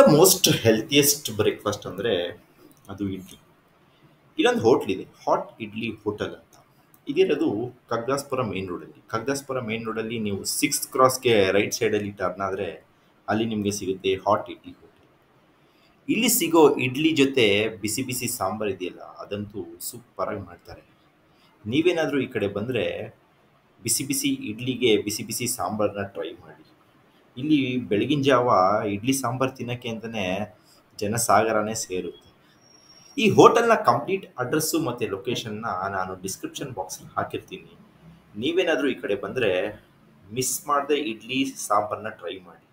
The most ಹೆಲ್ತಿಯೆಸ್ಟ್ breakfast ಅಂದರೆ ಅದು ಇಡ್ಲಿ. ಇಲ್ಲೊಂದು ಹೋಟ್ಲ್ ಇದೆ ಹಾಟ್ ಇಡ್ಲಿ ಹೋಟೆಲ್ ಅಂತ. ಇದಿರೋದು ಕಗ್ದಾಸ್ಪುರ ಮೇನ್ ರೋಡಲ್ಲಿ ಕಗ್ದಾಸ್ಪುರ ಮೇನ್ ರೋಡಲ್ಲಿ ನೀವು ಸಿಕ್ಸ್ ಕ್ರಾಸ್ಗೆ ರೈಟ್ ಸೈಡಲ್ಲಿ ಟರ್ನ್ ಆದರೆ ಅಲ್ಲಿ ನಿಮಗೆ ಸಿಗುತ್ತೆ ಹಾಟ್ ಇಡ್ಲಿ ಹೋಟೆಲ್ ಇಲ್ಲಿ ಸಿಗೋ ಇಡ್ಲಿ ಜೊತೆ ಬಿಸಿ ಬಿಸಿ ಸಾಂಬಾರ್ ಇದೆಯಲ್ಲ, ಅದಂತೂ ಸೂಪರಾಗಿ ಮಾಡ್ತಾರೆ. ನೀವೇನಾದರೂ ಈ ಕಡೆ ಬಂದರೆ ಬಿಸಿ ಬಿಸಿ ಇಡ್ಲಿಗೆ ಬಿಸಿ ಬಿಸಿ ಸಾಂಬಾರನ್ನ ಟ್ರೈ ಮಾಡಿ. ಇಲ್ಲಿ ಬೆಳಗಿನ ಜಾವ ಇಡ್ಲಿ ಸಾಂಬಾರು ತಿನ್ನೋಕ್ಕೆ ಅಂತಲೇ ಜನಸಾಗರನೇ ಸೇರುತ್ತೆ. ಈ ಹೋಟೆಲ್ನ ಕಂಪ್ಲೀಟ್ ಅಡ್ರೆಸ್ಸು ಮತ್ತು ಲೊಕೇಶನ್ನ ನಾನು ಡಿಸ್ಕ್ರಿಪ್ಷನ್ ಬಾಕ್ಸಲ್ಲಿ ಹಾಕಿರ್ತೀನಿ. ನೀವೇನಾದರೂ ಈ ಕಡೆ ಬಂದರೆ ಮಿಸ್ ಮಾಡದೆ ಇಡ್ಲಿ ಸಾಂಬಾರನ್ನ ಟ್ರೈ ಮಾಡಿ.